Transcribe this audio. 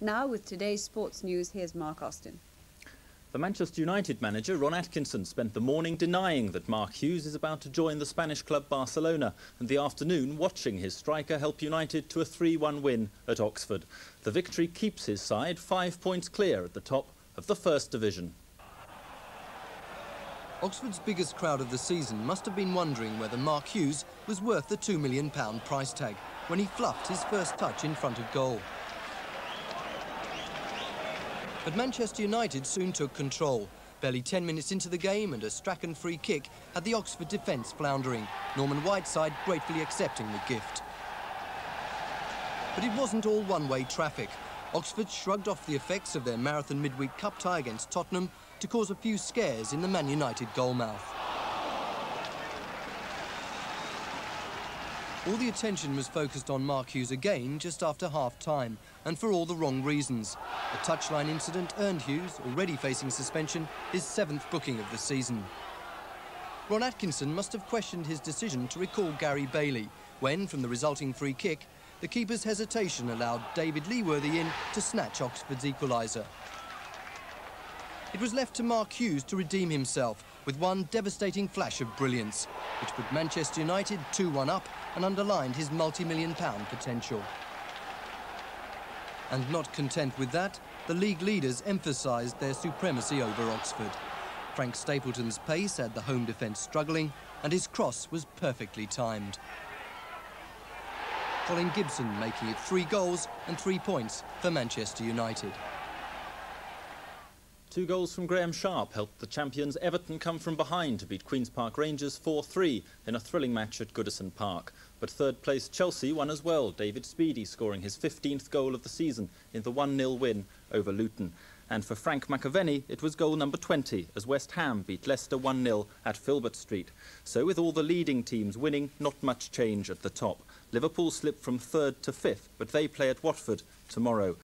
Now with today's sports news, here's Mark Austin. The Manchester United manager Ron Atkinson spent the morning denying that Mark Hughes is about to join the Spanish club Barcelona and the afternoon watching his striker help United to a 3-1 win at Oxford. The victory keeps his side five points clear at the top of the First Division. Oxford's biggest crowd of the season must have been wondering whether Mark Hughes was worth the £2 million price tag when he fluffed his first touch in front of goal. But Manchester United soon took control. Barely 10 minutes into the game and a Strachan free kick had the Oxford defence floundering. Norman Whiteside gratefully accepting the gift. But it wasn't all one-way traffic. Oxford shrugged off the effects of their marathon midweek cup tie against Tottenham to cause a few scares in the Man United goalmouth. All the attention was focused on Mark Hughes again just after half-time, and for all the wrong reasons. A touchline incident earned Hughes, already facing suspension, his seventh booking of the season. Ron Atkinson must have questioned his decision to recall Gary Bailey, when, from the resulting free kick, the keeper's hesitation allowed David Leworthy in to snatch Oxford's equaliser. It was left to Mark Hughes to redeem himself with one devastating flash of brilliance, which put Manchester United 2-1 up and underlined his multi-million pound potential. And not content with that, the league leaders emphasised their supremacy over Oxford. Frank Stapleton's pace had the home defence struggling, and his cross was perfectly timed. Colin Gibson making it three goals and three points for Manchester United. Two goals from Graeme Sharp helped the champions Everton come from behind to beat Queen's Park Rangers 4-3 in a thrilling match at Goodison Park. But third place Chelsea won as well, David Speedie scoring his 15th goal of the season in the 1-0 win over Luton. And for Frank McAvennie, it was goal number 20 as West Ham beat Leicester 1-0 at Filbert Street. So with all the leading teams winning, not much change at the top. Liverpool slipped from third to fifth, but they play at Watford tomorrow.